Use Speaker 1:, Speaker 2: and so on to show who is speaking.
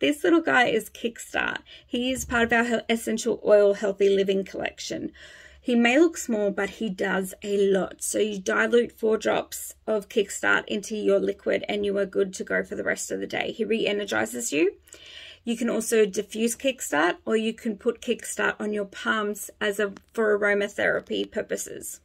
Speaker 1: This little guy is Kickstart. He is part of our Essential Oil Healthy Living collection. He may look small, but he does a lot. So you dilute four drops of Kickstart into your liquid and you are good to go for the rest of the day. He re-energizes you. You can also diffuse Kickstart or you can put Kickstart on your palms as a for aromatherapy purposes.